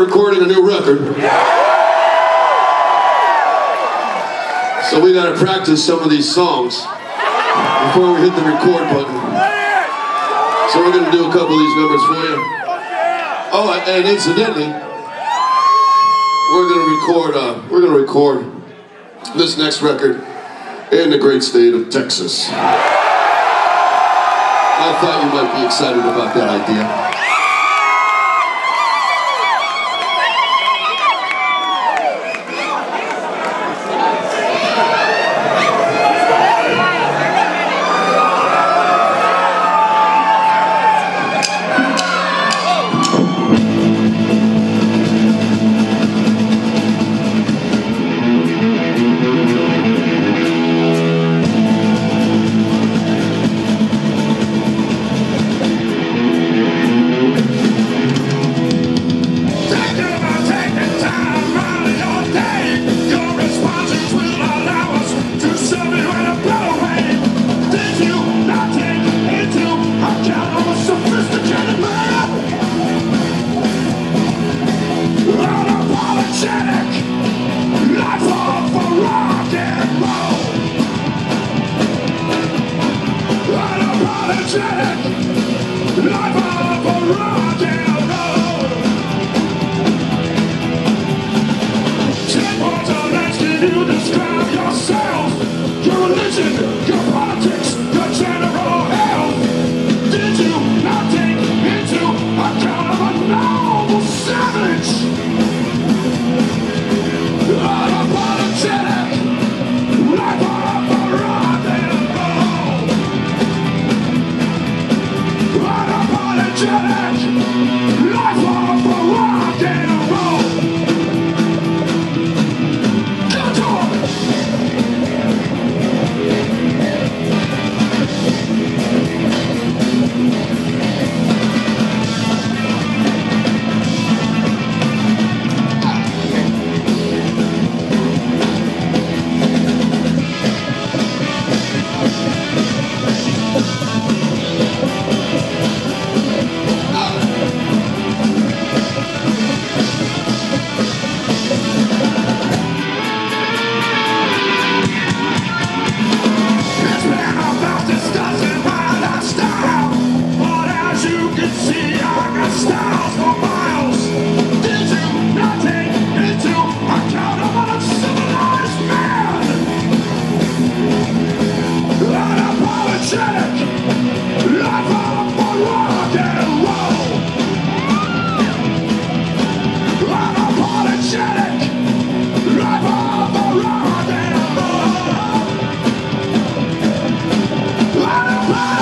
recording a new record. So we gotta practice some of these songs before we hit the record button. So we're gonna do a couple of these numbers for you. Oh, and incidentally, we're gonna record. Uh, we're gonna record this next record in the great state of Texas. I thought you might be excited about that idea. Not a check. Life of a rock. challenge. Wow.